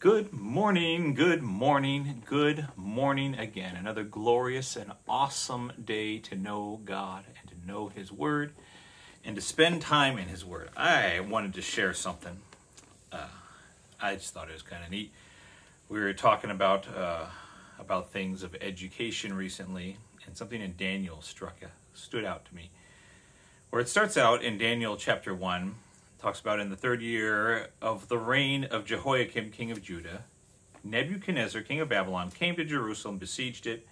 Good morning, good morning, good morning again. Another glorious and awesome day to know God and to know His Word and to spend time in His Word. I wanted to share something. Uh, I just thought it was kind of neat. We were talking about uh, about things of education recently, and something in Daniel struck stood out to me. Where it starts out in Daniel chapter one, talks about in the third year of the reign of Jehoiakim, king of Judah, Nebuchadnezzar, king of Babylon, came to Jerusalem, besieged it.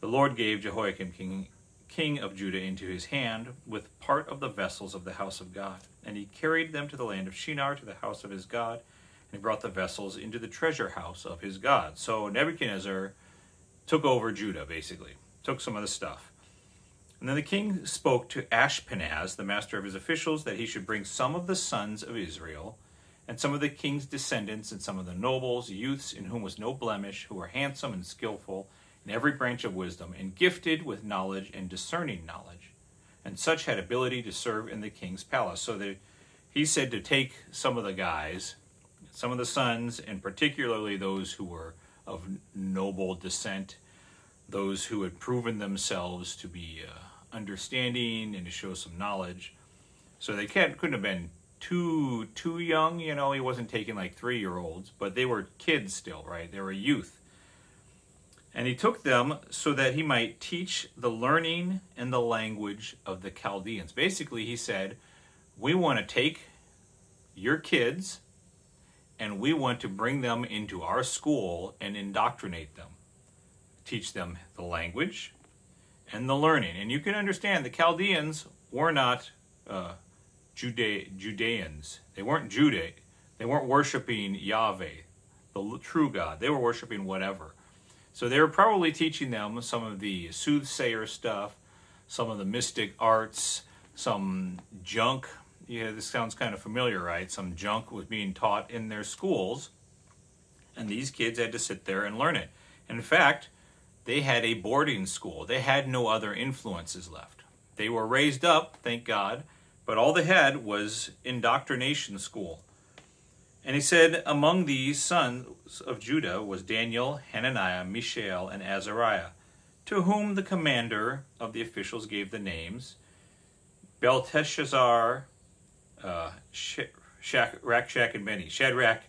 The Lord gave Jehoiakim, king, king of Judah, into his hand with part of the vessels of the house of God. And he carried them to the land of Shinar, to the house of his God, and he brought the vessels into the treasure house of his God. So Nebuchadnezzar took over Judah, basically, took some of the stuff. And then the king spoke to Ashpenaz, the master of his officials, that he should bring some of the sons of Israel, and some of the king's descendants, and some of the nobles, youths in whom was no blemish, who were handsome and skillful in every branch of wisdom, and gifted with knowledge and discerning knowledge. And such had ability to serve in the king's palace. So that he said to take some of the guys, some of the sons, and particularly those who were of noble descent, those who had proven themselves to be. Uh, understanding and to show some knowledge. So they can't couldn't have been too too young, you know, he wasn't taking like three year olds, but they were kids still, right? They were youth. And he took them so that he might teach the learning and the language of the Chaldeans. Basically, he said, We want to take your kids and we want to bring them into our school and indoctrinate them. Teach them the language, and the learning. And you can understand the Chaldeans were not uh, Juda- Judeans. They weren't Judah. They weren't worshiping Yahweh, the true God. They were worshiping whatever. So they were probably teaching them some of the soothsayer stuff, some of the mystic arts, some junk. Yeah, this sounds kind of familiar, right? Some junk was being taught in their schools, and these kids had to sit there and learn it. In fact, they had a boarding school. They had no other influences left. They were raised up, thank God, but all they had was indoctrination school. And he said, Among these sons of Judah was Daniel, Hananiah, Mishael, and Azariah, to whom the commander of the officials gave the names Belteshazzar, uh, Shadrach, and Benny, Shadrach,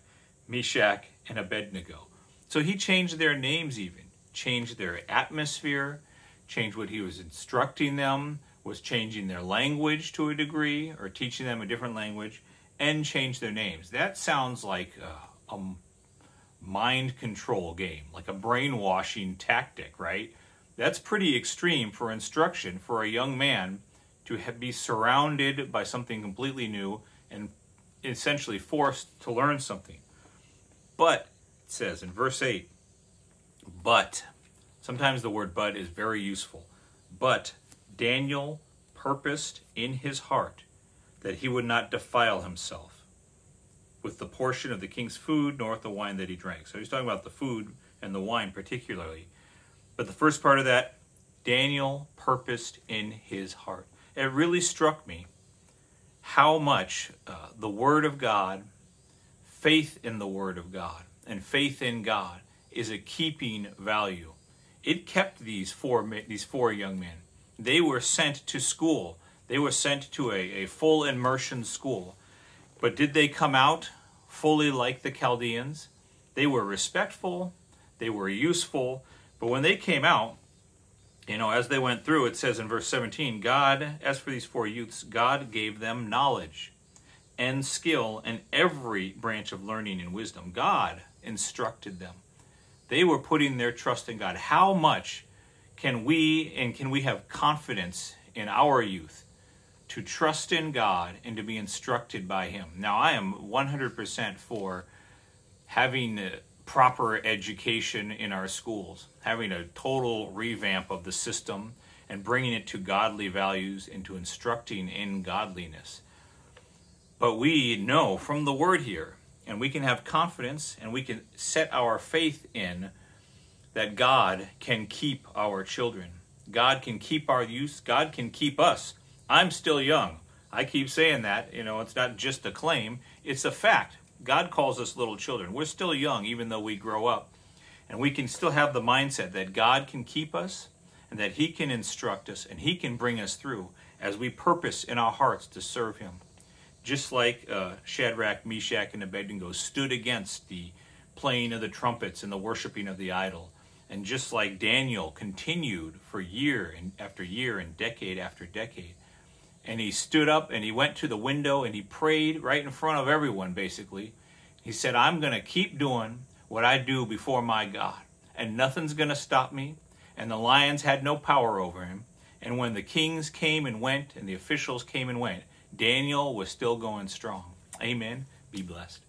Meshach, and Abednego. So he changed their names even change their atmosphere, change what he was instructing them, was changing their language to a degree or teaching them a different language, and change their names. That sounds like a, a mind control game, like a brainwashing tactic, right? That's pretty extreme for instruction for a young man to have, be surrounded by something completely new and essentially forced to learn something. But, it says in verse 8, but, sometimes the word but is very useful. But Daniel purposed in his heart that he would not defile himself with the portion of the king's food, nor with the wine that he drank. So he's talking about the food and the wine particularly. But the first part of that, Daniel purposed in his heart. It really struck me how much uh, the Word of God, faith in the Word of God, and faith in God is a keeping value. It kept these four these four young men. They were sent to school. They were sent to a, a full immersion school. But did they come out fully like the Chaldeans? They were respectful, they were useful, but when they came out, you know, as they went through, it says in verse 17, God, as for these four youths, God gave them knowledge and skill in every branch of learning and wisdom. God instructed them. They were putting their trust in God. How much can we and can we have confidence in our youth to trust in God and to be instructed by Him? Now, I am 100% for having proper education in our schools, having a total revamp of the system and bringing it to godly values and to instructing in godliness. But we know from the word here and we can have confidence and we can set our faith in that God can keep our children. God can keep our youth. God can keep us. I'm still young. I keep saying that. You know, it's not just a claim, it's a fact. God calls us little children. We're still young, even though we grow up. And we can still have the mindset that God can keep us and that He can instruct us and He can bring us through as we purpose in our hearts to serve Him. Just like uh, Shadrach, Meshach, and Abednego stood against the playing of the trumpets and the worshiping of the idol. And just like Daniel continued for year and after year and decade after decade. And he stood up and he went to the window and he prayed right in front of everyone, basically. He said, I'm going to keep doing what I do before my God, and nothing's going to stop me. And the lions had no power over him. And when the kings came and went and the officials came and went, Daniel was still going strong. Amen. Be blessed.